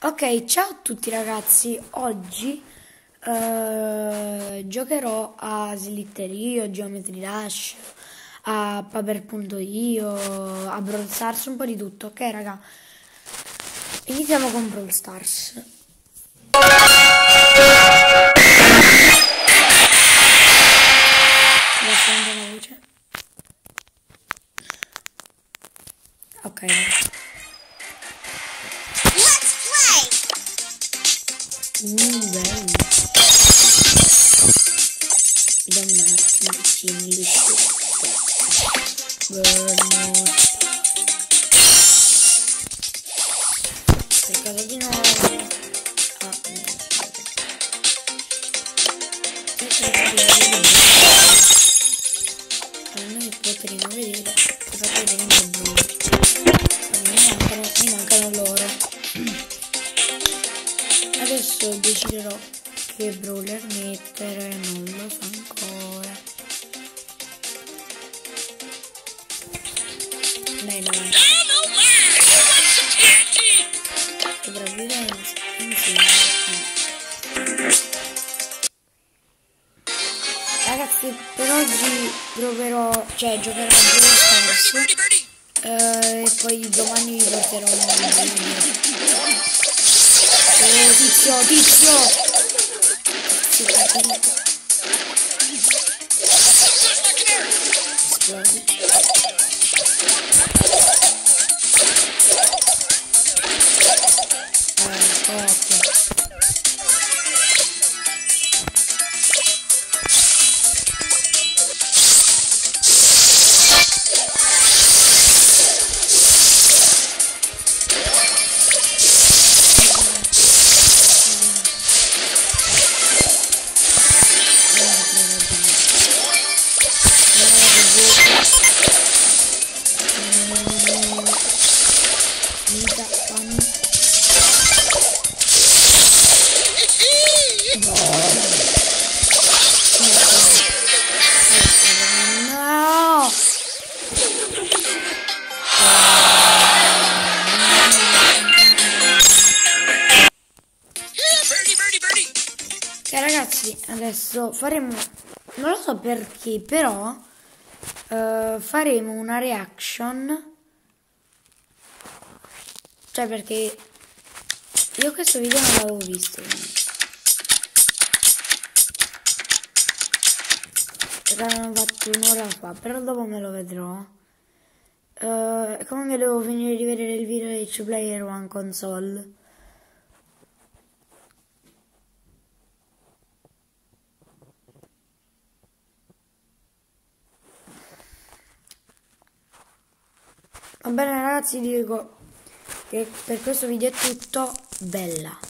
Ok, ciao a tutti ragazzi, oggi eh, giocherò a Slitterio, Geometry Dash, a Paper.io, a Brawl Stars, un po' di tutto, ok raga? Iniziamo con Brawl Stars. la Ninguém. baik, máquina mati lixo. Burnout. Pegada de novo. Ah, não. Ah, ini. Ini vou pegar uma vereda. Adesso deciderò che brawler mettere non lo so ancora. Dai sopravvivenza insieme. Ragazzi per oggi proverò cioè giocherò a Brawl Stars eh, e poi domani vi porterò un video Tizio, tizio. Tizio, tizio. Ragazzi, adesso faremo, non lo so perché, però uh, faremo una reaction, cioè perché io questo video non l'avevo visto. L'hanno fatto un'ora fa, però dopo me lo vedrò. Uh, comunque devo finire di vedere il video di 2 Player One Console. Va bene ragazzi, dico che per questo video è tutto. Bella.